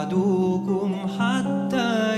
عدوكم حتى